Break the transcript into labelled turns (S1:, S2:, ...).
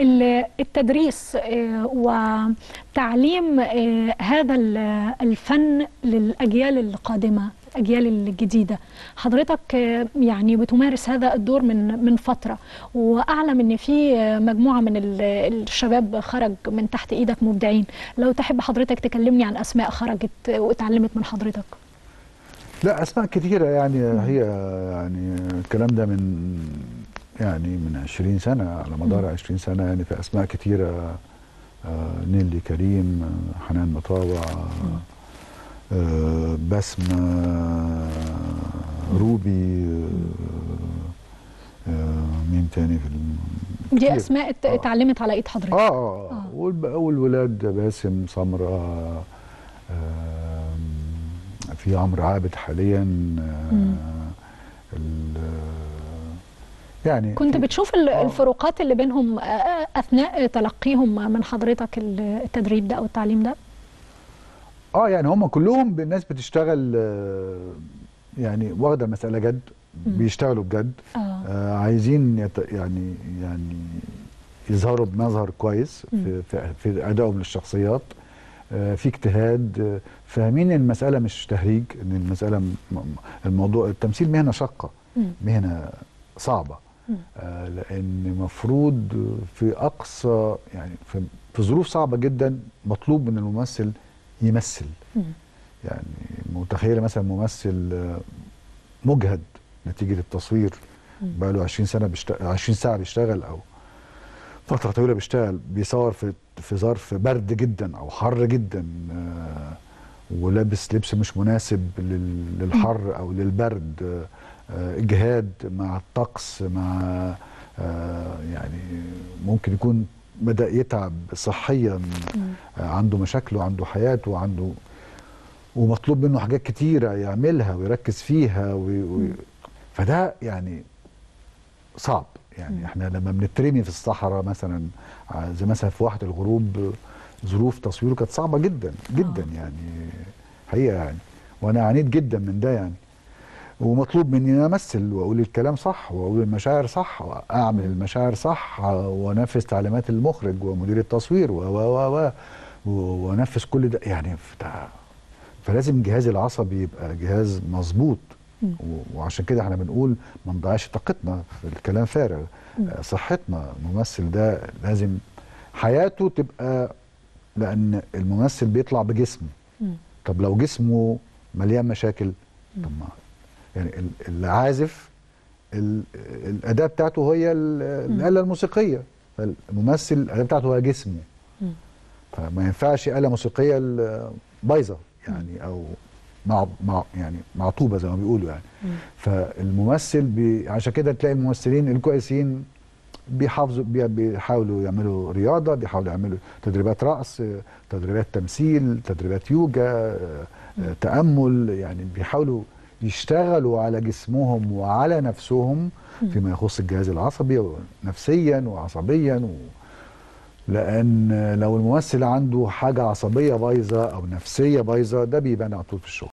S1: ال- التدريس آه، وتعليم آه، هذا ال- الفن للأجيال القادمة الأجيال الجديدة. حضرتك آه، يعني بتمارس هذا الدور من من فترة وأعلم إن في مجموعة من ال- الشباب خرج من تحت إيدك مبدعين. لو تحب حضرتك تكلمني عن أسماء خرجت واتعلمت من حضرتك.
S2: لا أسماء كتيره يعني هي يعني الكلام ده من يعني من 20 سنة على مدار 20 سنة يعني في أسماء كتيرة آه، نيلي كريم آه، حنان مطاوع آه، بسمه آه، روبي آه، آه، مين تاني في الم...
S1: دي. أسماء
S2: آه.
S1: اتعلمت على إيد حضرتك.
S2: آه آه والب- والولاد باسم سمرة في عمرو عابد حاليا آه، يعني
S1: كنت
S2: في-
S1: بتشوف
S2: آه.
S1: الفروقات اللي بينهم آه، أثناء تلقيهم من حضرتك ال- التدريب ده أو التعليم ده
S2: آه يعني هم كلهم الناس بتشتغل آه، يعني واخدة المساله جد. بيشتغلوا بجد
S1: آه
S2: آه عايزين يت يعني يعني يظهروا بمظهر كويس في في, في أدائهم للشخصيات آه في اجتهاد آه فاهمين إن المسألة مش تهريج إن المسألة الموضوع التمثيل
S1: مهنة
S2: شاقة. مهنة
S1: صعبة.
S2: آه لأن مفروض في أقصى يعني في, في ظروف صعبة جدا مطلوب من الممثل يمثل. يعني متخيلة مثلا ممثل آه، مجهد نتيجة التصوير. بقى له 20 سنة بيشتغل 20 ساعة بيشتغل أو فترة طويلة بيشتغل بيصور في في ظرف برد جدا أو حر جدا آه، ولابس لبس مش مناسب لل- للحر أو للبرد. آه، آه، إجهاد مع الطقس مع آه، يعني ممكن يكون بدأ يتعب صحيا عنده مشاكله وعنده حياته وعنده ومطلوب منه حاجات كتيرة يعملها ويركز فيها و... و... فده يعني صعب. يعني. إحنا لما بنترمي في الصحراء مثلا زي مثلا في واحد الغروب ظروف تصويره كانت صعبة جدا جدا
S1: آه.
S2: يعني حقيقة يعني. وأنا عانيت جدا من ده يعني. ومطلوب مني إن أمثل وأقول الكلام صح وأقول المشاعر صح وأعمل المشاعر صح وأنفذ تعليمات المخرج ومدير التصوير و و و وأنفذ كل ده يعني فلازم الجهاز العصبي يبقى جهاز مظبوط وعشان كده إحنا بنقول ما نضيعش طاقتنا في الكلام فارغ. آه، صحتنا الممثل ده لازم حياته تبقى لأن الممثل بيطلع بجسم
S1: مم.
S2: طب لو جسمه مليان مشاكل. طب ما يعني ال- العازف ال- الأداة بتاعته هي. الآلة الموسيقية فالممثل الأداة بتاعته هي جسمه. فما ينفعش آلة موسيقية ال- بايظة يعني أو مع مع يعني معطوبة زي ما بيقولوا يعني
S1: مم.
S2: فالممثل بي عشان كده تلاقي الممثلين الكويسين بيحافظوا بي- بيحاولوا يعملوا رياضة بيحاولوا يعملوا تدريبات رقص تدريبات تمثيل تدريبات يوجا تأمل يعني بيحاولوا يشتغلوا على جسمهم وعلى نفسهم فيما يخص الجهاز العصبي نفسيا وعصبيا و... لأن لو الممثل عنده حاجة عصبية بايظة أو نفسية بايظة ده بيبان على طول في الشغل.